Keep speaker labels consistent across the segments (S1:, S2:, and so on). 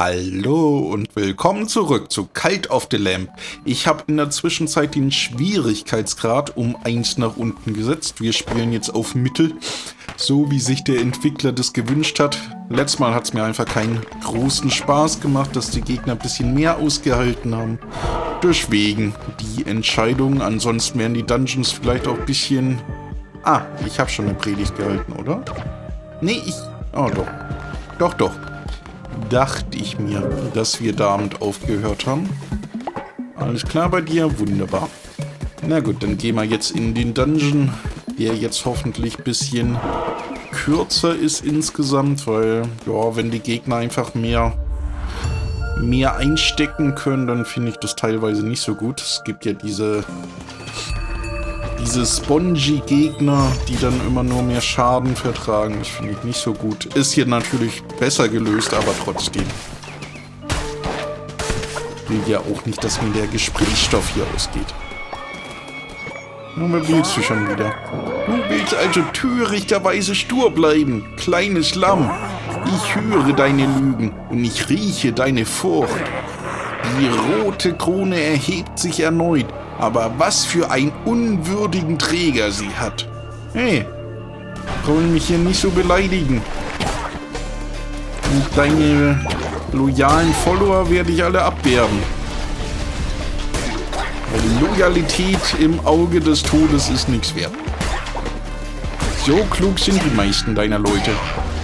S1: Hallo und willkommen zurück zu Kalt of the Lamp. Ich habe in der Zwischenzeit den Schwierigkeitsgrad um 1 nach unten gesetzt. Wir spielen jetzt auf Mittel, so wie sich der Entwickler das gewünscht hat. Letztes Mal hat es mir einfach keinen großen Spaß gemacht, dass die Gegner ein bisschen mehr ausgehalten haben. Deswegen die Entscheidung. Ansonsten wären die Dungeons vielleicht auch ein bisschen... Ah, ich habe schon eine Predigt gehalten, oder? Nee, ich... Oh, doch. Doch, doch dachte ich mir, dass wir damit aufgehört haben. Alles klar bei dir? Wunderbar. Na gut, dann gehen wir jetzt in den Dungeon, der jetzt hoffentlich ein bisschen kürzer ist insgesamt, weil, ja, wenn die Gegner einfach mehr, mehr einstecken können, dann finde ich das teilweise nicht so gut. Es gibt ja diese diese spongy-Gegner, die dann immer nur mehr Schaden vertragen, das finde ich nicht so gut. Ist hier natürlich besser gelöst, aber trotzdem. Ich will ja auch nicht, dass mir der Gesprächsstoff hier ausgeht. Nun, wer willst du schon wieder? Du willst also törichterweise stur bleiben, kleines Lamm. Ich höre deine Lügen und ich rieche deine Furcht. Die rote Krone erhebt sich erneut aber was für einen unwürdigen Träger sie hat. Hey, wollen mich hier nicht so beleidigen. Und deine loyalen Follower werde ich alle abwerben. Weil Loyalität im Auge des Todes ist nichts wert. So klug sind die meisten deiner Leute.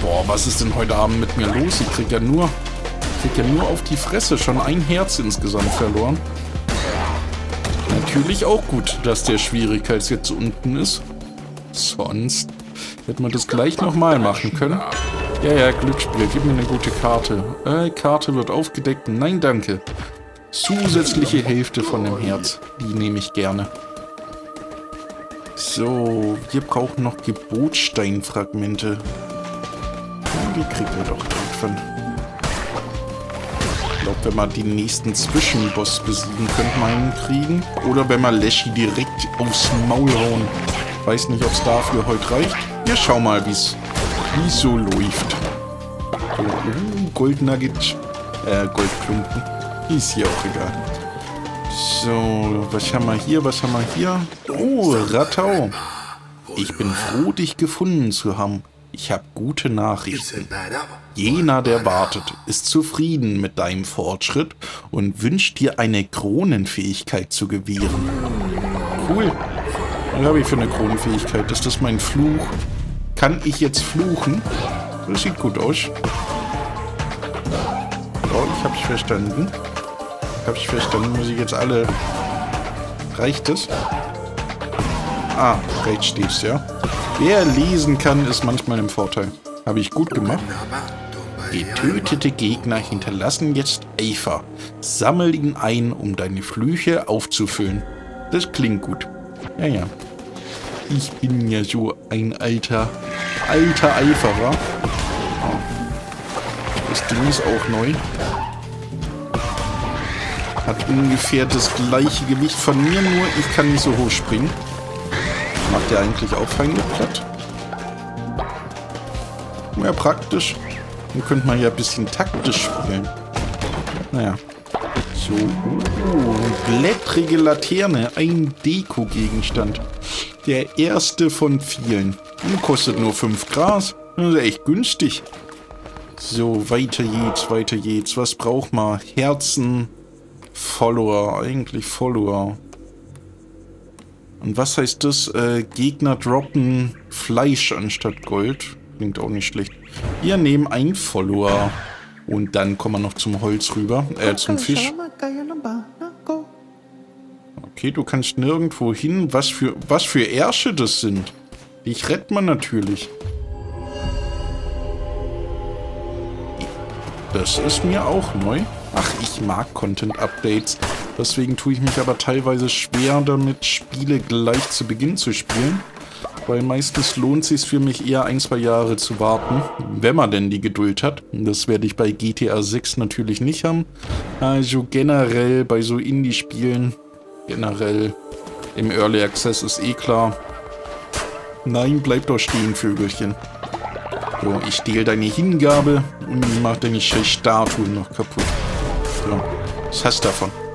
S1: Boah, was ist denn heute Abend mit mir los? Ich krieg ja nur, krieg ja nur auf die Fresse. Schon ein Herz insgesamt verloren natürlich auch gut, dass der Schwierigkeitsgrad unten ist. Sonst hätte man das gleich nochmal machen können. Ja, ja, Glücksspiel, gib mir eine gute Karte. Äh, Karte wird aufgedeckt. Nein, danke. Zusätzliche Hälfte von dem Herz. Die nehme ich gerne. So, wir brauchen noch Gebotsteinfragmente. Die kriegen wir doch irgendwann glaube, wenn wir den nächsten Zwischenboss besiegen, könnte man ihn kriegen. Oder wenn wir Leschi direkt aufs Maul hauen. Weiß nicht, ob es dafür heute reicht. Wir schauen mal, wie es so läuft. Oh, uh, Goldnugget. Äh, Goldklumpen. Ist hier auch egal. So, was haben wir hier? Was haben wir hier? Oh, Ratau. Ich bin froh, dich gefunden zu haben. Ich habe gute Nachrichten. Jener, der wartet, ist zufrieden mit deinem Fortschritt und wünscht dir eine Kronenfähigkeit zu gewähren. Cool. Was habe ich für eine Kronenfähigkeit? Ist das mein Fluch? Kann ich jetzt fluchen? Das sieht gut aus. Oh, ich hab's verstanden. Hab ich verstanden. Muss ich jetzt alle... Reicht es? Ah, rechts steht's, ja. Wer lesen kann, ist manchmal im Vorteil. Habe ich gut gemacht. Getötete Gegner hinterlassen jetzt Eifer. Sammel ihn ein, um deine Flüche aufzufüllen. Das klingt gut. Ja, ja. Ich bin ja so ein alter, alter Eiferer. Das Ding ist auch neu. Hat ungefähr das gleiche Gewicht von mir, nur ich kann nicht so hoch springen. Macht der eigentlich auch Feinde platt? Mehr praktisch. Dann könnte man ja ein bisschen taktisch spielen. Naja. So. Uh, blättrige Laterne. Ein Deko-Gegenstand. Der erste von vielen. Und kostet nur 5 Gras. Das ist echt günstig. So, weiter geht's, weiter geht's. Was braucht man? Herzen, Follower, eigentlich Follower. Und was heißt das? Äh, Gegner droppen Fleisch anstatt Gold. Klingt auch nicht schlecht. Wir nehmen einen Follower. Und dann kommen wir noch zum Holz rüber. Äh, zum Fisch. Okay, du kannst nirgendwo hin. Was für, was für Ärsche das sind. Dich rettet man natürlich. Das ist mir auch neu. Ach, ich mag Content-Updates. Deswegen tue ich mich aber teilweise schwer damit, Spiele gleich zu Beginn zu spielen. Weil meistens lohnt es sich für mich eher ein, zwei Jahre zu warten, wenn man denn die Geduld hat. Das werde ich bei GTA 6 natürlich nicht haben. Also generell bei so Indie-Spielen, generell im Early Access ist eh klar. Nein, bleib doch stehen, Vögelchen. So, ich stehle deine Hingabe und mach deine Statuen noch kaputt. So, was hast du davon?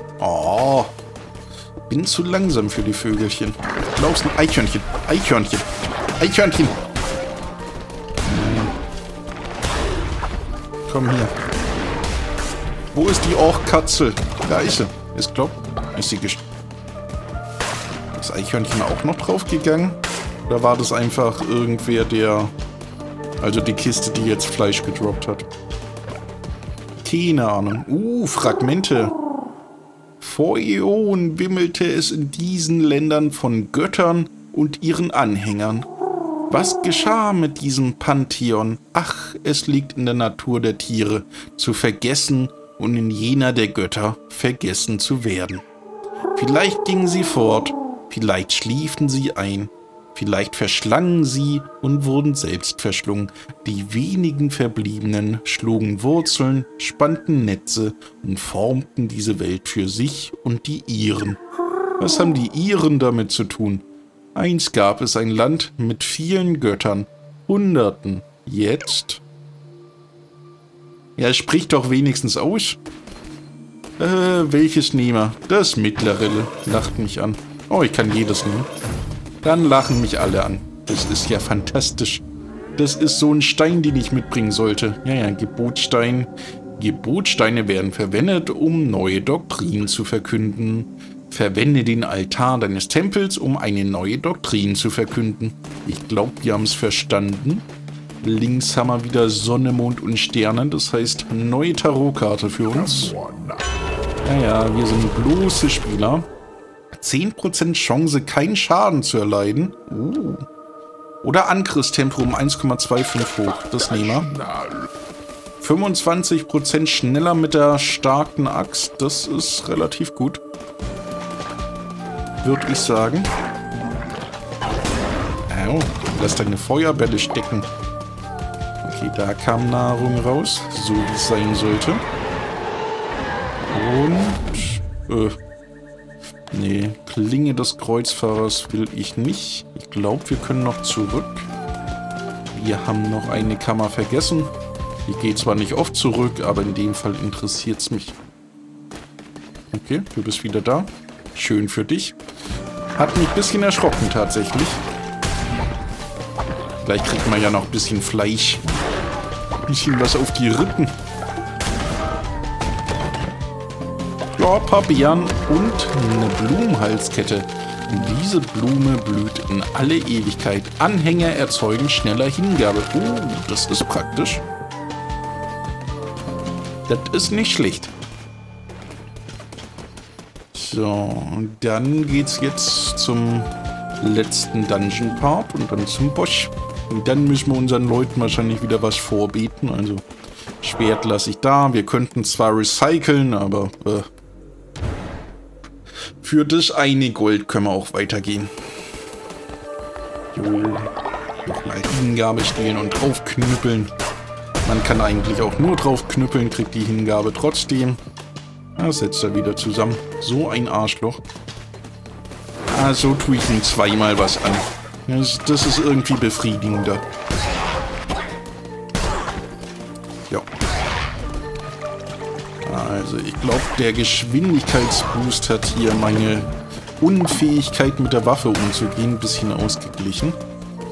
S1: Bin zu langsam für die Vögelchen. Draußen Eichhörnchen, Eichhörnchen, Eichhörnchen. Komm hier. Wo ist die Orchkatze? Da ist sie. Ist glaub, ist sie gest Das Eichhörnchen auch noch draufgegangen? Oder war das einfach irgendwer, der... Also die Kiste, die jetzt Fleisch gedroppt hat? Keine Ahnung. Uh, Fragmente. Vor Äonen wimmelte es in diesen Ländern von Göttern und ihren Anhängern. Was geschah mit diesem Pantheon? Ach, es liegt in der Natur der Tiere, zu vergessen und in jener der Götter vergessen zu werden. Vielleicht gingen sie fort, vielleicht schliefen sie ein, vielleicht verschlangen sie und wurden selbst verschlungen. Die wenigen Verbliebenen schlugen Wurzeln, spannten Netze und formten diese Welt für sich und die ihren. Was haben die ihren damit zu tun? Einst gab es ein Land mit vielen Göttern, Hunderten. Jetzt? Ja, sprich doch wenigstens aus. Äh, welches nehme? Das mittlere lacht mich an. Oh, ich kann jedes nehmen. Dann lachen mich alle an. Das ist ja fantastisch. Das ist so ein Stein, den ich mitbringen sollte. Ja, ja, Gebotstein. Gebotsteine werden verwendet, um neue Doktrinen zu verkünden. Verwende den Altar deines Tempels, um eine neue Doktrin zu verkünden. Ich glaube, wir haben es verstanden. Links haben wir wieder Sonne, Mond und Sterne. Das heißt, neue Tarotkarte für uns. Naja, wir sind bloße Spieler. 10% Chance, keinen Schaden zu erleiden. Uh. Oder Angriffstempo um 1,25 hoch. Das nehmen wir. 25% schneller mit der starken Axt. Das ist relativ gut würde ich sagen. Au, lass deine Feuerbälle stecken. Okay, da kam Nahrung raus, so wie es sein sollte. Und, äh, nee, Klinge des Kreuzfahrers will ich nicht. Ich glaube, wir können noch zurück. Wir haben noch eine Kammer vergessen. Ich gehe zwar nicht oft zurück, aber in dem Fall interessiert es mich. Okay, du bist wieder da. Schön für dich. Hat mich ein bisschen erschrocken tatsächlich. Vielleicht kriegt man ja noch ein bisschen Fleisch. Ein bisschen was auf die Rippen. Ja, ein paar Beeren und eine Blumenhalskette. Diese Blume blüht in alle Ewigkeit. Anhänger erzeugen schneller Hingabe. Oh, das ist praktisch. Das ist nicht schlecht. So, dann geht's jetzt zum letzten Dungeon Part und dann zum Bosch. Und dann müssen wir unseren Leuten wahrscheinlich wieder was vorbeten. Also Schwert lasse ich da. Wir könnten zwar recyceln, aber äh, für das eine Gold können wir auch weitergehen. Jo, nochmal Hingabe stehlen und draufknüppeln. Man kann eigentlich auch nur draufknüppeln, kriegt die Hingabe trotzdem. Da setzt er wieder zusammen. So ein Arschloch. Ah, so tue ich ihm zweimal was an. Das, das ist irgendwie befriedigender. Also, ich glaube, der Geschwindigkeitsboost hat hier meine Unfähigkeit mit der Waffe umzugehen ein bisschen ausgeglichen.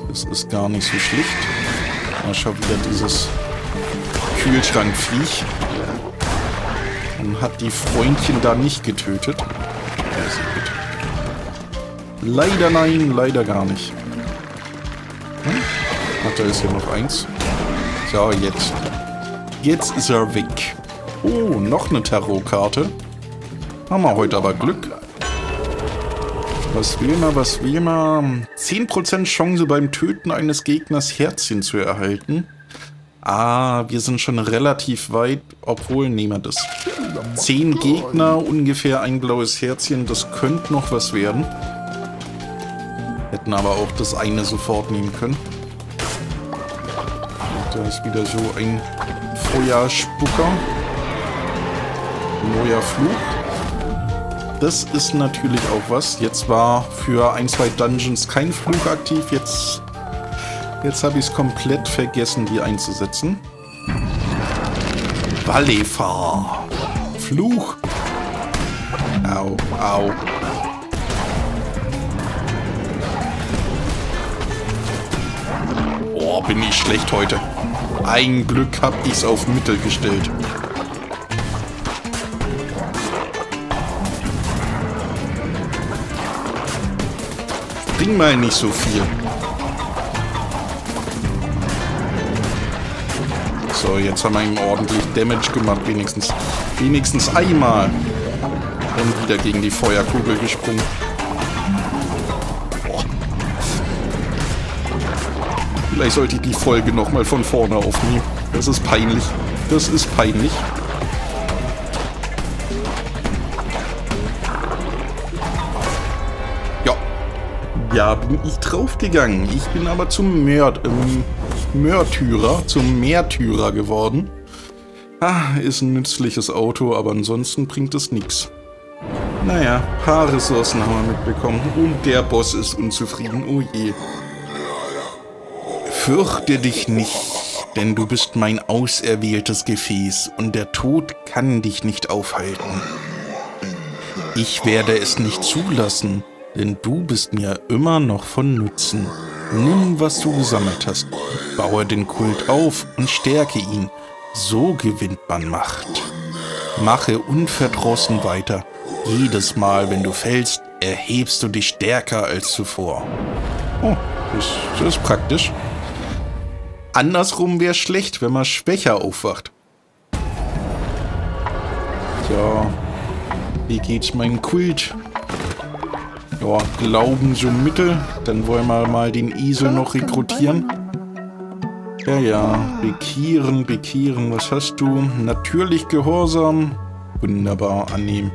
S1: Das ist gar nicht so schlicht. Mal schau wieder dieses Kühlschrankviech. Und hat die Freundchen da nicht getötet. Leider nein, leider gar nicht. Hm? Ach, da ist ja noch eins. So, jetzt. Jetzt ist er weg. Oh, noch eine Tarotkarte. Haben wir heute aber Glück. Was will man, was will man? 10% Chance beim Töten eines Gegners Herzchen zu erhalten. Ah, wir sind schon relativ weit, obwohl niemand ist. Zehn Gegner, ungefähr ein blaues Herzchen, das könnte noch was werden. Hätten aber auch das eine sofort nehmen können. Da ist wieder so ein Feuerspucker. Neuer Fluch. Das ist natürlich auch was. Jetzt war für ein, zwei Dungeons kein Fluch aktiv. Jetzt Jetzt habe ich es komplett vergessen, die einzusetzen. Wallefar. Fluch. Au, au. Oh, bin ich schlecht heute. Ein Glück hab ich's auf Mittel gestellt. Bring mal nicht so viel. So, jetzt haben wir ihm ordentlich Damage gemacht, wenigstens. Wenigstens einmal. Und wieder gegen die Feuerkugel gesprungen. Vielleicht sollte ich die Folge nochmal von vorne aufnehmen. Das ist peinlich. Das ist peinlich. Bin ich draufgegangen. Ich bin aber zum Mörd, ähm, Mörtyrer, zum Märtyrer geworden. Ah, ist ein nützliches Auto, aber ansonsten bringt es nichts. Naja, paar Ressourcen haben wir mitbekommen und der Boss ist unzufrieden. Oh je. Fürchte dich nicht, denn du bist mein auserwähltes Gefäß und der Tod kann dich nicht aufhalten. Ich werde es nicht zulassen, denn du bist mir immer noch von Nutzen. Nimm, was du gesammelt hast, baue den Kult auf und stärke ihn. So gewinnt man Macht. Mache unverdrossen weiter. Jedes Mal, wenn du fällst, erhebst du dich stärker als zuvor. Oh, das, das ist praktisch. Andersrum wäre schlecht, wenn man schwächer aufwacht. So. Wie geht's meinem Kult? Ja, Glauben so mittel. Dann wollen wir mal den Esel noch rekrutieren. Ja, ja. Bekehren, bekehren. Was hast du? Natürlich Gehorsam. Wunderbar, annehmen.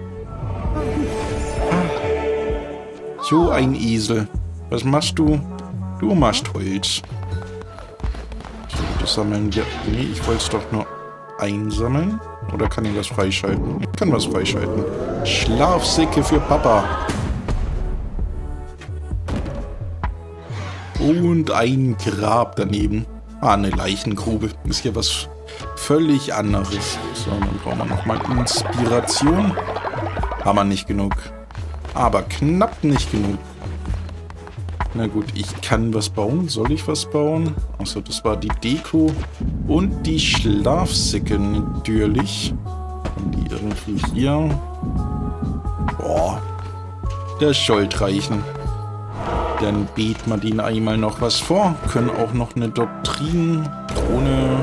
S1: So ein Esel. Was machst du? Du machst Holz das sammeln wir. Nee, ich wollte es doch nur einsammeln. Oder kann ich was freischalten? Ich kann was freischalten. Schlafsäcke für Papa. Und ein Grab daneben. Ah, eine Leichengrube. Ist hier was völlig anderes. So, dann brauchen wir nochmal Inspiration. Haben wir nicht genug. Aber knapp nicht genug. Na gut, ich kann was bauen. Soll ich was bauen? Achso, das war die Deko. Und die Schlafsäcke natürlich. Und die irgendwie hier. Boah. Das sollte reichen. Dann beten wir denen einmal noch was vor. Können auch noch eine Doktrin ohne...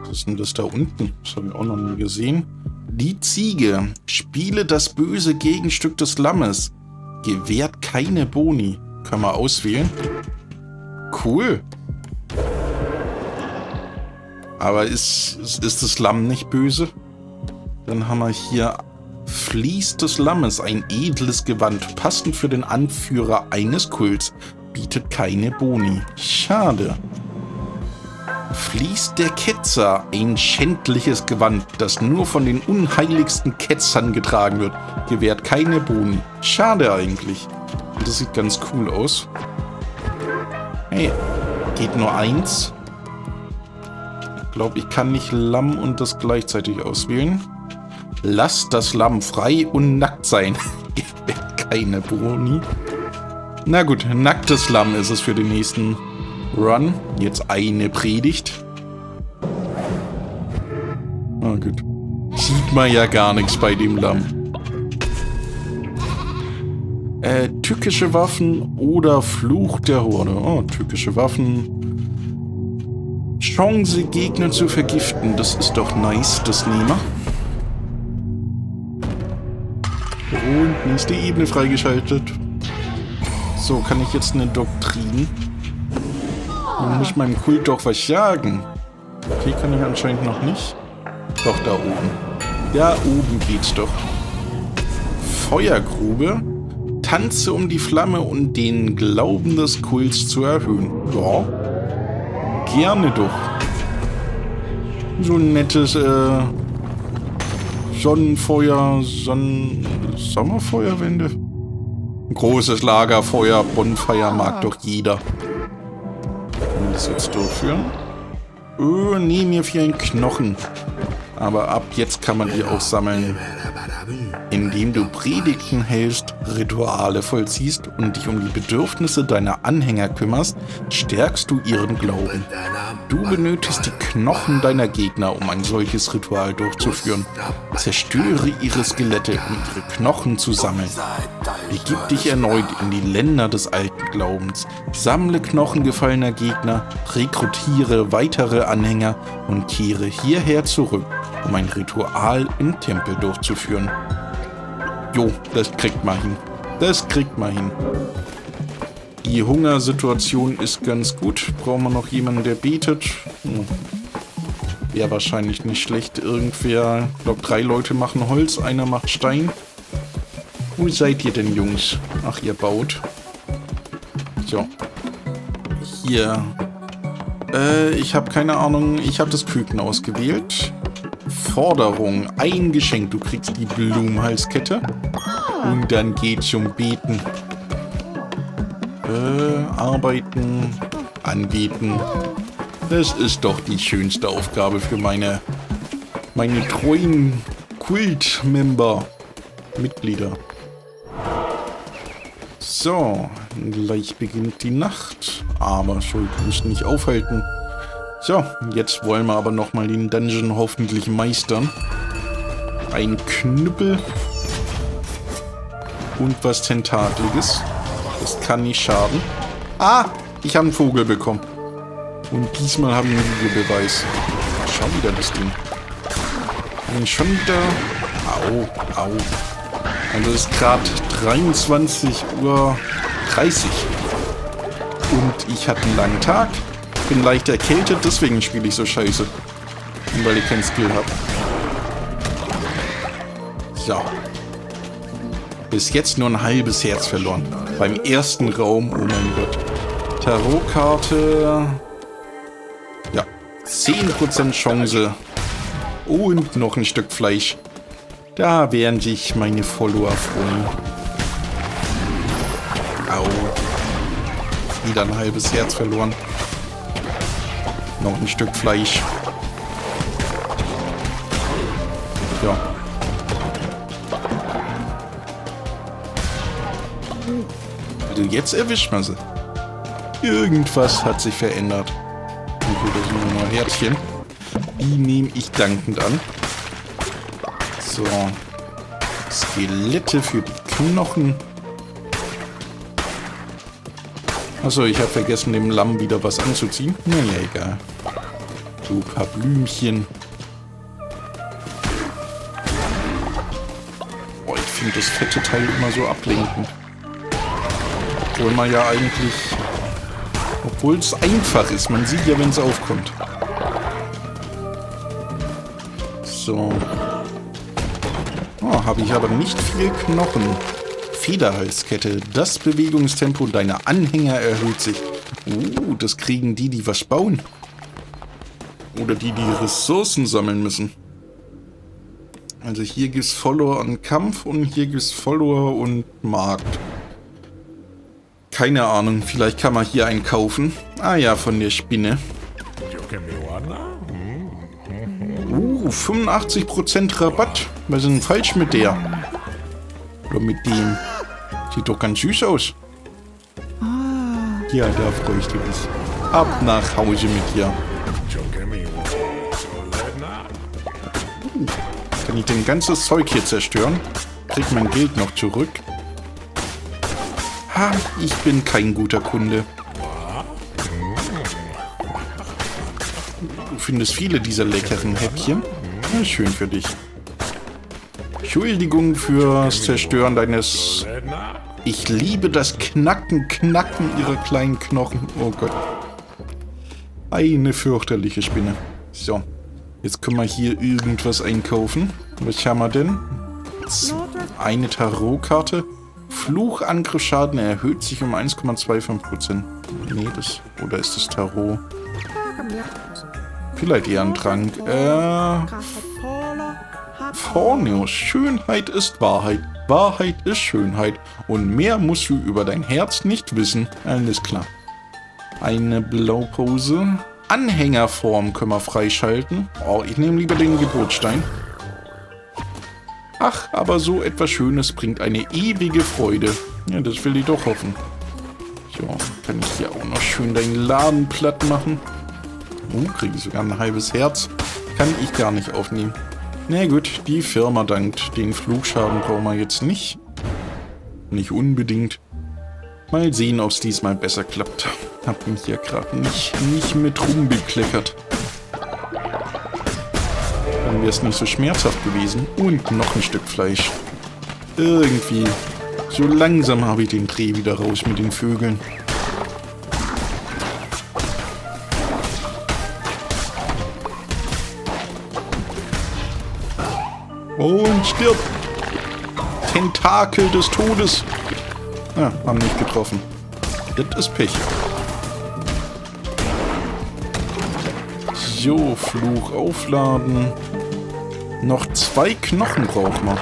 S1: Was ist denn das da unten? Das habe ich auch noch nie gesehen. Die Ziege. Spiele das böse Gegenstück des Lammes. Gewährt keine Boni. Können wir auswählen. Cool. Aber ist, ist, ist das Lamm nicht böse? Dann haben wir hier Fließ des Lammes, ein edles Gewand, passend für den Anführer eines Kults, bietet keine Boni. Schade. Fließ der Ketzer, ein schändliches Gewand, das nur von den unheiligsten Ketzern getragen wird, gewährt keine Boni. Schade eigentlich. Das sieht ganz cool aus. Hey, geht nur eins. Ich glaube, ich kann nicht Lamm und das gleichzeitig auswählen. Lass das Lamm frei und nackt sein. gewährt keine Boni. Na gut, nacktes Lamm ist es für den nächsten Run. Jetzt eine Predigt. Ah, gut. Sieht man ja gar nichts bei dem Lamm. Äh, tückische Waffen oder Fluch der Horde. Oh, tückische Waffen. Chance, Gegner zu vergiften. Das ist doch nice, das nehmen Und nächste Ebene freigeschaltet. So, kann ich jetzt eine Doktrin man muss meinem Kult doch was jagen. Okay, kann ich anscheinend noch nicht. Doch, da oben. Ja, oben geht's doch. Feuergrube. Tanze um die Flamme und den Glauben des Kults zu erhöhen. Ja. Gerne doch. So ein nettes, äh, Sonnenfeuer, Sonnen... Sommerfeuerwände? Ein großes Lagerfeuer, Bonfire mag doch jeder. Und das jetzt durchführen? Oh, nee, mir fehlen Knochen. Aber ab jetzt kann man die auch sammeln. Indem du Predigten hältst, Rituale vollziehst und dich um die Bedürfnisse deiner Anhänger kümmerst, stärkst du ihren Glauben. Du benötigst die Knochen deiner Gegner, um ein solches Ritual durchzuführen. Zerstöre ihre Skelette, um ihre Knochen zu sammeln. Begib dich erneut in die Länder des alten Glaubens. Sammle Knochen gefallener Gegner, rekrutiere weitere Anhänger und kehre hierher zurück, um ein Ritual im Tempel durchzuführen. Jo, das kriegt man hin. Das kriegt man hin. Die Hungersituation ist ganz gut. Brauchen wir noch jemanden, der betet? Hm. Wäre wahrscheinlich nicht schlecht. Irgendwer, ich glaube drei Leute machen Holz, einer macht Stein. Wo seid ihr denn, Jungs? Ach, ihr baut. So. Hier. Äh, ich habe keine Ahnung. Ich habe das Küken ausgewählt. Forderung. Ein Geschenk. Du kriegst die Blumenhalskette. Und dann geht's um Beten. Äh, arbeiten. Anbeten. Das ist doch die schönste Aufgabe für meine, meine treuen Kult-Member. Mitglieder. So, gleich beginnt die Nacht. Aber sollte uns nicht aufhalten. So, jetzt wollen wir aber nochmal den Dungeon hoffentlich meistern. Ein Knüppel. Und was Tentakliges. Das kann nicht schaden. Ah, ich habe einen Vogel bekommen. Und diesmal habe ich einen Videobeweis. Schau wieder das Ding. Und schon wieder... Au, au. Also es ist gerade 23 Uhr 30. Und ich hatte einen langen Tag bin leicht erkältet, deswegen spiele ich so scheiße. Und weil ich keinen Skill habe. So. Bis jetzt nur ein halbes Herz verloren. Beim ersten Raum, oh mein Gott. Tarotkarte. Ja. 10% Chance. Und noch ein Stück Fleisch. Da werden sich meine Follower freuen. Au. Wieder ein halbes Herz verloren. Noch ein Stück Fleisch. Ja. Also jetzt erwischt man sie. Irgendwas hat sich verändert. Und das sind nur Herzchen. Die nehme ich dankend an. So. Skelette für die Knochen. Achso, ich habe vergessen, dem Lamm wieder was anzuziehen. Naja, egal. So, paar Blümchen. Boah, ich finde das fette Teil immer so ablenkend. Obwohl man ja eigentlich... Obwohl es einfach ist. Man sieht ja, wenn es aufkommt. So. Habe ich aber nicht viel Knochen. Federhalskette. Das Bewegungstempo deiner Anhänger erhöht sich. Uh, das kriegen die, die was bauen. Oder die, die Ressourcen sammeln müssen. Also hier gibt es Follower und Kampf und hier gibt es Follower und Markt. Keine Ahnung, vielleicht kann man hier einen kaufen. Ah ja, von der Spinne. Uh, 85% Rabatt. Was ist denn falsch mit der? Oder mit dem? Sieht doch ganz süß aus. Ja, da freue ich mich. Ab nach Hause mit dir. Kann ich den ganzes Zeug hier zerstören? Krieg mein Geld noch zurück? Ha, ich bin kein guter Kunde. Du findest viele dieser leckeren Häppchen. Na, schön für dich. Entschuldigung fürs Zerstören deines... Ich liebe das Knacken, Knacken ihrer kleinen Knochen. Oh Gott. Eine fürchterliche Spinne. So. Jetzt können wir hier irgendwas einkaufen. Was haben wir denn? Eine Tarotkarte. Fluchangriffsschaden erhöht sich um 1,25%. Nee, das... Oder ist das Tarot? Vielleicht eher ein Trank. Äh... Vorne, Schönheit ist Wahrheit. Wahrheit ist Schönheit. Und mehr musst du über dein Herz nicht wissen. Alles klar. Eine Blaupause. Anhängerform können wir freischalten. Oh, ich nehme lieber den Geburtstein. Ach, aber so etwas Schönes bringt eine ewige Freude. Ja, das will ich doch hoffen. So, kann ich hier auch noch schön deinen Laden platt machen. Oh, kriege ich sogar ein halbes Herz. Kann ich gar nicht aufnehmen. Na gut, die Firma dankt. Den Flugschaden brauchen wir jetzt nicht. Nicht unbedingt. Mal sehen, ob es diesmal besser klappt. Hab mich hier gerade nicht, nicht mit rumbekleckert. Dann wäre es nicht so schmerzhaft gewesen. Und noch ein Stück Fleisch. Irgendwie. So langsam habe ich den Dreh wieder raus mit den Vögeln. Und stirb! Tentakel des Todes! Ja, haben nicht getroffen. Das ist Pech. So, Fluch aufladen. Noch zwei Knochen braucht man.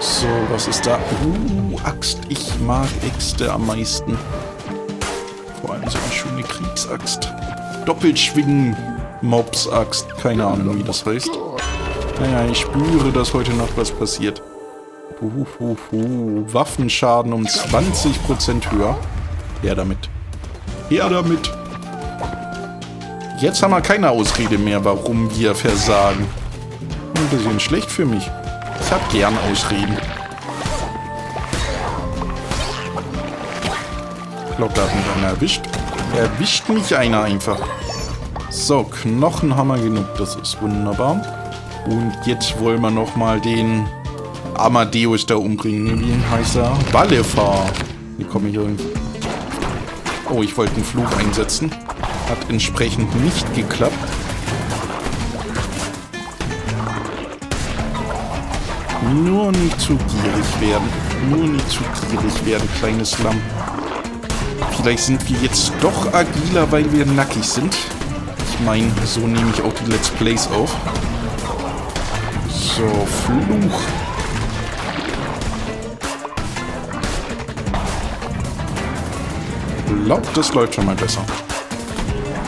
S1: So, was ist da? Uh, Axt. Ich mag Äxte am meisten. Vor allem so eine schöne Kriegsaxt. Doppelschwingen. Mobs-Axt. Keine Ahnung, wie das heißt. Naja, ich spüre, dass heute noch was passiert. Uhuhu. Waffenschaden um 20% höher. Her damit. Her damit. Jetzt haben wir keine Ausrede mehr, warum wir versagen. Ein bisschen schlecht für mich. Ich hab gern Ausreden. Ich glaube, da hat mich einer erwischt. Erwischt mich einer einfach. So, Knochen haben wir genug. Das ist wunderbar. Und jetzt wollen wir nochmal den Amadeus da umbringen. Wie heißt er? Ballefahr. Wie komme ich irgendwie? Oh, ich wollte einen Fluch einsetzen. Hat entsprechend nicht geklappt. Nur nicht zu gierig werden. Nur nicht zu gierig werden, kleines Lamm. Vielleicht sind wir jetzt doch agiler, weil wir nackig sind. Ich meine, so nehme ich auch die Let's Plays auf. So, Fluch. Glaubt, das läuft schon mal besser.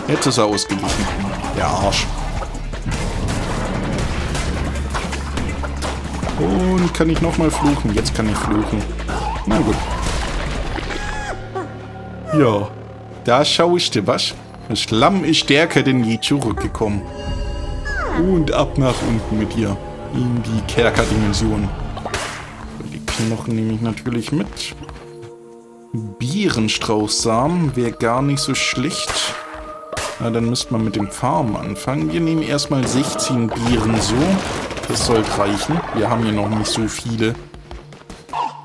S1: Jetzt ist er ausgeglichen. Der Arsch. Und kann ich nochmal fluchen? Jetzt kann ich fluchen. Na gut. Ja, da schaue ich dir was. Schlamm ist stärker denn je zurückgekommen. Und ab nach unten mit dir. In die Kerkerdimension. Die Knochen nehme ich natürlich mit. Bierenstraußsamen wäre gar nicht so schlecht. Na, dann müsste man mit dem Farmen anfangen. Wir nehmen erstmal 16 Bieren so. Das sollte reichen. Wir haben hier noch nicht so viele.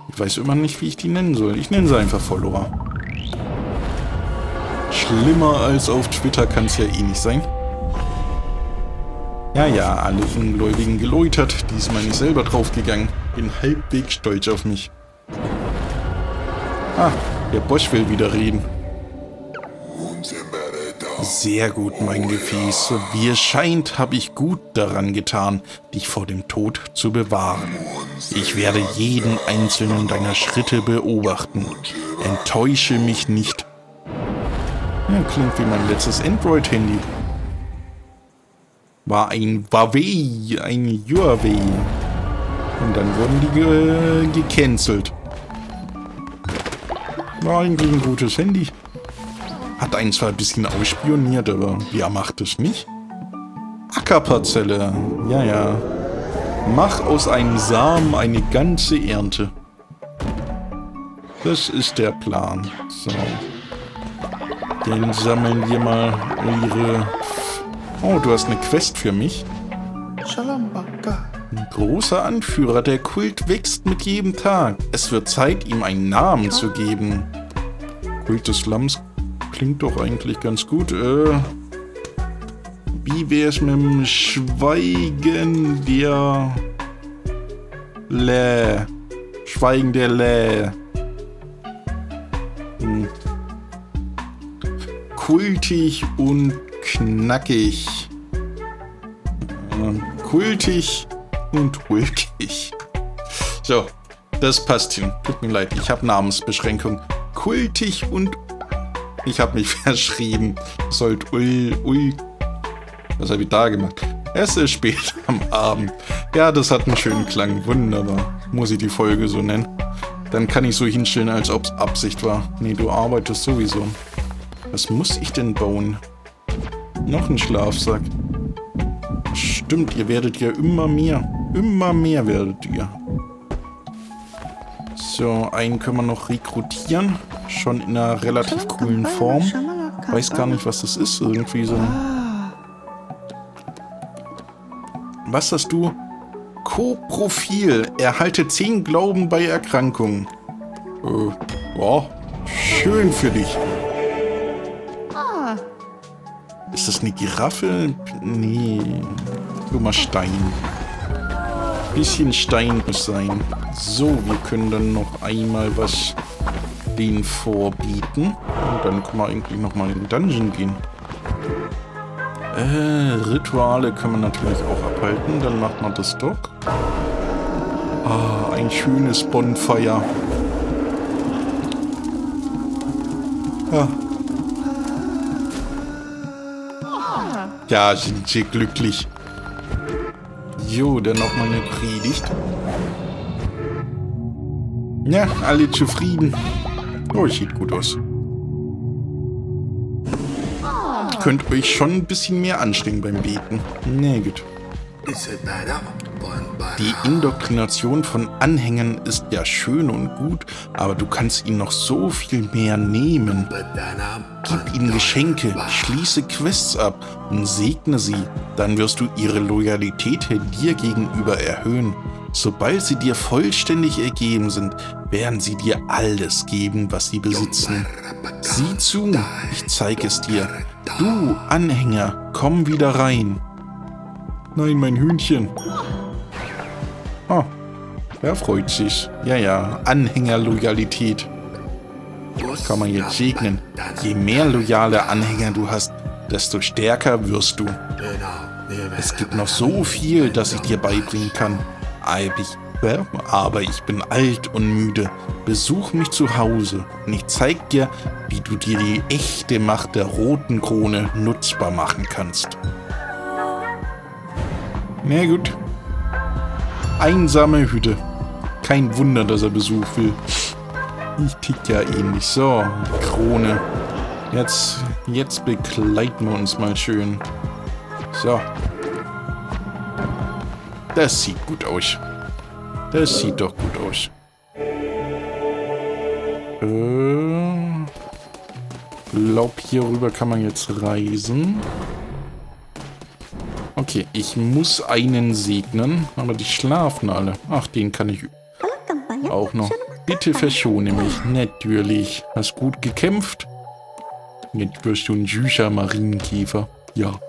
S1: Ich weiß immer nicht, wie ich die nennen soll. Ich nenne sie einfach Follower. Schlimmer als auf Twitter kann es ja eh nicht sein. Ja, ja, alle Ungläubigen geläutert. Diesmal nicht selber draufgegangen. Bin halbwegs stolz auf mich. Ah, der Bosch will wieder reden. Sehr gut, mein Gefäß. Wie es scheint, habe ich gut daran getan, dich vor dem Tod zu bewahren. Ich werde jeden einzelnen deiner Schritte beobachten. Enttäusche mich nicht. Ja, klingt wie mein letztes Android-Handy. War ein Huawei, ein Huawei. Und dann wurden die ge gecancelt. War eigentlich ein gutes Handy. Hat einen zwar ein bisschen ausspioniert, aber wer macht es nicht? Ackerparzelle. Ja, ja. Mach aus einem Samen eine ganze Ernte. Das ist der Plan. So. Dann sammeln wir mal ihre... Oh, du hast eine Quest für mich. Shalambaka. Ein großer Anführer. Der Kult wächst mit jedem Tag. Es wird Zeit, ihm einen Namen zu geben. Kult des Lamms klingt doch eigentlich ganz gut. Äh, wie wär's mit dem Schweigen der Lä? Schweigen der Lä. Kultig und knackig. Kultig und ulkig. So, das passt hin. Tut mir leid, ich habe Namensbeschränkung. Kultig und... Ich habe mich verschrieben. Sollt ul... ul... Was habe ich da gemacht? Es ist spät am Abend. Ja, das hat einen schönen Klang. Wunderbar. Muss ich die Folge so nennen. Dann kann ich so hinstellen, als ob es Absicht war. Nee, du arbeitest sowieso. Was muss ich denn bauen? Noch ein Schlafsack. Stimmt, ihr werdet ja immer mehr. Immer mehr werdet ihr. So, einen können wir noch rekrutieren. Schon in einer relativ coolen Form. Weiß gar nicht, was das ist. Irgendwie so ein... Was hast du? Co-Profil. Erhalte 10 Glauben bei Erkrankungen. Äh, ja, schön für dich. Ist das eine Giraffe? Nee. Nur mal Stein. Bisschen Stein muss sein. So, wir können dann noch einmal was den vorbieten. Und dann können wir eigentlich nochmal in den Dungeon gehen. Äh, Rituale können wir natürlich auch abhalten. Dann macht man das doch. Ah, ein schönes Bonfire. Ah. Ja, sind sie glücklich. Jo, dann nochmal eine Predigt. Ja, alle zufrieden. Oh, sieht gut aus. Könnt euch schon ein bisschen mehr anstrengen beim Beten. Nee, gut. Die Indoktrination von Anhängern ist ja schön und gut, aber du kannst ihnen noch so viel mehr nehmen. Gib ihnen Geschenke, schließe Quests ab und segne sie. Dann wirst du ihre Loyalität dir gegenüber erhöhen. Sobald sie dir vollständig ergeben sind, werden sie dir alles geben, was sie besitzen. Sieh zu, ich zeige es dir. Du, Anhänger, komm wieder rein. Nein, mein Hühnchen. Oh, er freut sich. Ja, ja, Anhängerloyalität. Kann man jetzt segnen. Je mehr loyale Anhänger du hast, desto stärker wirst du. Es gibt noch so viel, das ich dir beibringen kann. Aber ich bin alt und müde. Besuch mich zu Hause und ich zeig dir, wie du dir die echte Macht der roten Krone nutzbar machen kannst. Na gut. Einsame Hütte. Kein Wunder, dass er Besuch will. Ich tick ja ähnlich. So, Krone. Jetzt, jetzt begleiten wir uns mal schön. So. Das sieht gut aus. Das sieht doch gut aus. Äh, glaub, hier rüber kann man jetzt reisen. Okay, ich muss einen segnen, aber die schlafen alle. Ach, den kann ich auch noch. Bitte verschone mich. Natürlich. Hast gut gekämpft. Jetzt wirst du ein süßer Marienkäfer. Ja.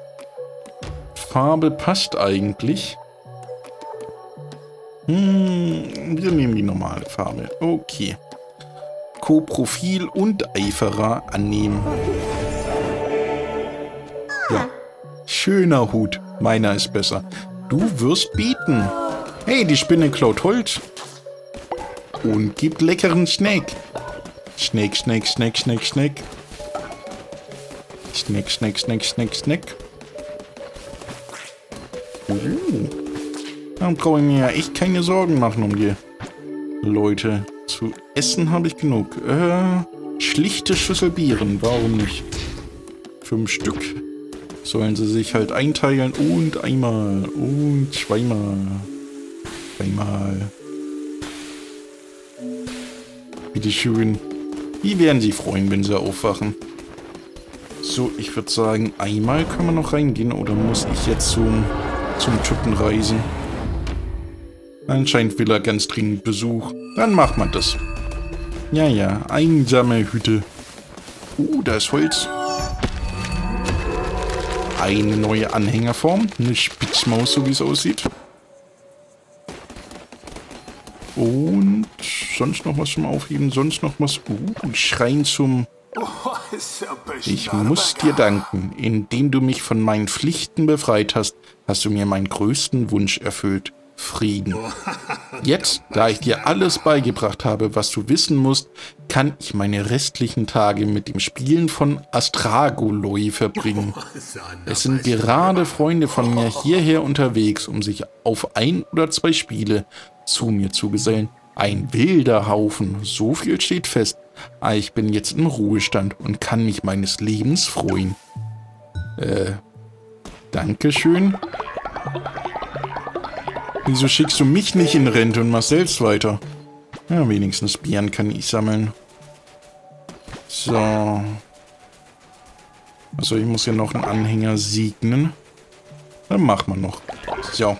S1: Farbe passt eigentlich. Hm, wir nehmen die normale Farbe. Okay. Co-Profil und Eiferer annehmen. Ja. Schöner Hut. Meiner ist besser. Du wirst bieten. Hey, die Spinne klaut Holz. Und gibt leckeren Snack. Snack, Snack, Snack, Snack, Snack. Snack, Snack, Snack, Snack, Snack. Oh. Dann brauche ich mir ja echt keine Sorgen machen um die Leute. Zu essen habe ich genug. Äh, schlichte Schüssel Bieren, warum nicht? Fünf Stück sollen sie sich halt einteilen und einmal und zweimal. Einmal. Bitte schön. Wie werden sie freuen, wenn sie aufwachen? So, ich würde sagen, einmal können wir noch reingehen oder muss ich jetzt zum, zum Typen reisen? Anscheinend will er ganz dringend Besuch. Dann macht man das. Ja, ja, einsame Hütte. Uh, da ist Holz eine neue Anhängerform. Eine Spitzmaus, so wie es aussieht. Und sonst noch was zum Aufheben, sonst noch was. Uh, Schrein zum Ich muss dir danken. Indem du mich von meinen Pflichten befreit hast, hast du mir meinen größten Wunsch erfüllt. Frieden. Jetzt, da ich dir alles beigebracht habe, was du wissen musst, kann ich meine restlichen Tage mit dem Spielen von Astragoloi verbringen. Es sind gerade Freunde von mir hierher unterwegs, um sich auf ein oder zwei Spiele zu mir zu gesellen. Ein wilder Haufen, so viel steht fest. Ah, ich bin jetzt im Ruhestand und kann mich meines Lebens freuen. Äh, Dankeschön. Wieso schickst du mich nicht in Rente und machst selbst weiter? Ja, wenigstens Bieren kann ich sammeln. So. Also ich muss ja noch einen Anhänger segnen. Dann machen wir noch. So.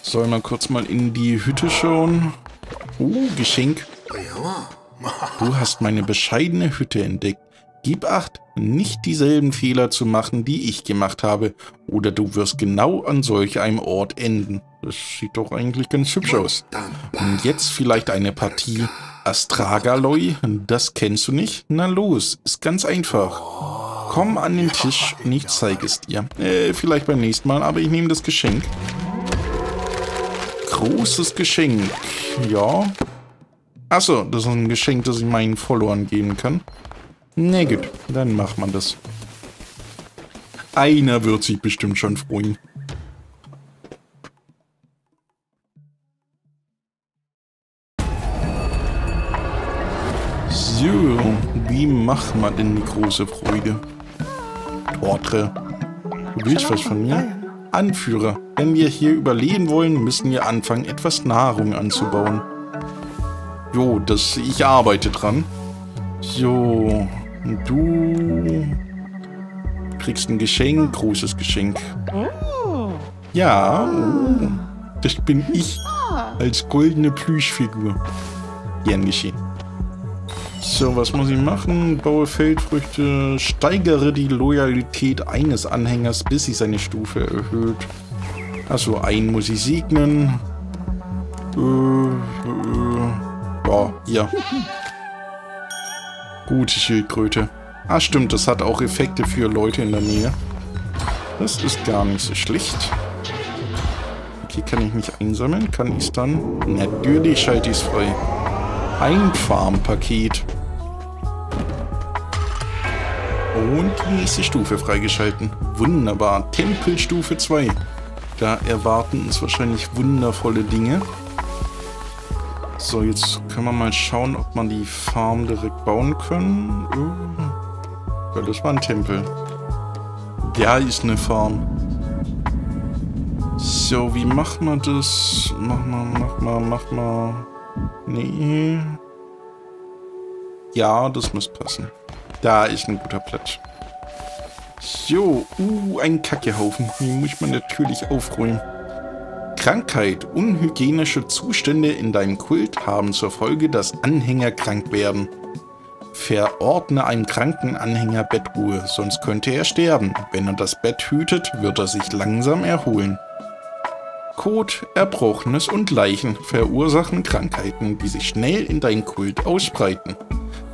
S1: Sollen wir kurz mal in die Hütte schauen? Oh, Geschenk. Du hast meine bescheidene Hütte entdeckt. Gib acht, nicht dieselben Fehler zu machen, die ich gemacht habe, oder du wirst genau an solch einem Ort enden. Das sieht doch eigentlich ganz hübsch aus. Und jetzt vielleicht eine Partie Astragaloi, das kennst du nicht? Na los, ist ganz einfach. Komm an den Tisch und ich zeige es dir. Äh, vielleicht beim nächsten Mal, aber ich nehme das Geschenk. Großes Geschenk. Ja. Achso, das ist ein Geschenk, das ich meinen Followern geben kann. Na gut, dann macht man das. Einer wird sich bestimmt schon freuen. Wie macht man denn die große Freude? Tortre. Du willst was von mir? Anführer. Wenn wir hier überleben wollen, müssen wir anfangen, etwas Nahrung anzubauen. Jo, das, ich arbeite dran. So, du kriegst ein Geschenk, großes Geschenk. Ja, oh, das bin ich als goldene Plüschfigur. Gern geschehen. So, was muss ich machen? Baue Feldfrüchte, steigere die Loyalität eines Anhängers, bis sich seine Stufe erhöht. Achso, einen muss ich segnen. Äh, äh, ja, hier. Gute Schildkröte. Ah, stimmt, das hat auch Effekte für Leute in der Nähe. Das ist gar nicht so schlecht. Okay, kann ich mich einsammeln? Kann ich es dann? Natürlich schalte ich es frei. Ein Farmpaket. Und die nächste Stufe freigeschalten. Wunderbar. Tempelstufe 2. Da erwarten uns wahrscheinlich wundervolle Dinge. So, jetzt können wir mal schauen, ob man die Farm direkt bauen können. Oh. Ja, das war ein Tempel. Da ist eine Farm. So, wie macht man das? Mach mal, mach mal, mach mal. Nee. Ja, das muss passen. Da ist ein guter Platz. So, uh, ein Kackehaufen. Den muss man natürlich aufräumen. Krankheit, unhygienische Zustände in deinem Kult haben zur Folge, dass Anhänger krank werden. Verordne einem kranken Anhänger Bettruhe, sonst könnte er sterben. Wenn er das Bett hütet, wird er sich langsam erholen. Kot, Erbrochenes und Leichen verursachen Krankheiten, die sich schnell in dein Kult ausbreiten.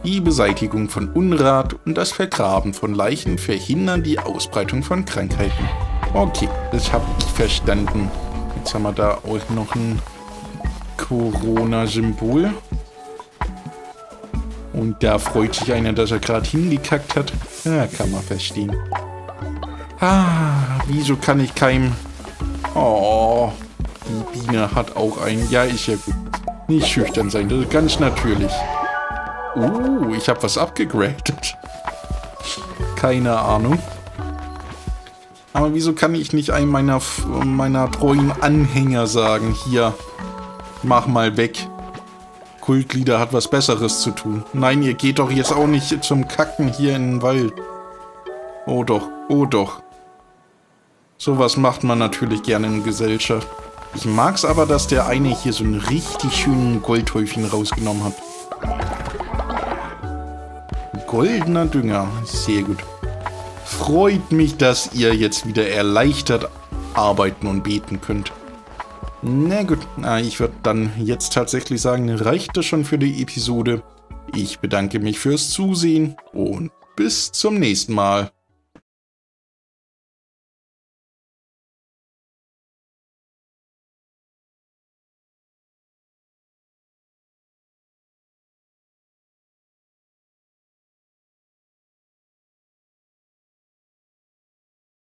S1: Die Beseitigung von Unrat und das Vergraben von Leichen verhindern die Ausbreitung von Krankheiten. Okay, das habe ich verstanden. Jetzt haben wir da auch noch ein Corona-Symbol. Und da freut sich einer, dass er gerade hingekackt hat. Ja, kann man verstehen. Ah, wieso kann ich keinem Oh, die Biene hat auch einen. Ja, ist ja gut. Nicht schüchtern sein, das ist ganz natürlich. Uh, ich habe was abgegradet. Keine Ahnung. Aber wieso kann ich nicht einem meiner, meiner treuen Anhänger sagen, hier, mach mal weg. Kultlieder hat was Besseres zu tun. Nein, ihr geht doch jetzt auch nicht zum Kacken hier in den Wald. Oh doch, oh doch. Sowas macht man natürlich gerne in Gesellschaft. Ich mag's aber, dass der eine hier so einen richtig schönen Goldhäufchen rausgenommen hat. Goldener Dünger. Sehr gut. Freut mich, dass ihr jetzt wieder erleichtert arbeiten und beten könnt. Na gut, ich würde dann jetzt tatsächlich sagen, reicht das schon für die Episode. Ich bedanke mich fürs Zusehen und bis zum nächsten Mal.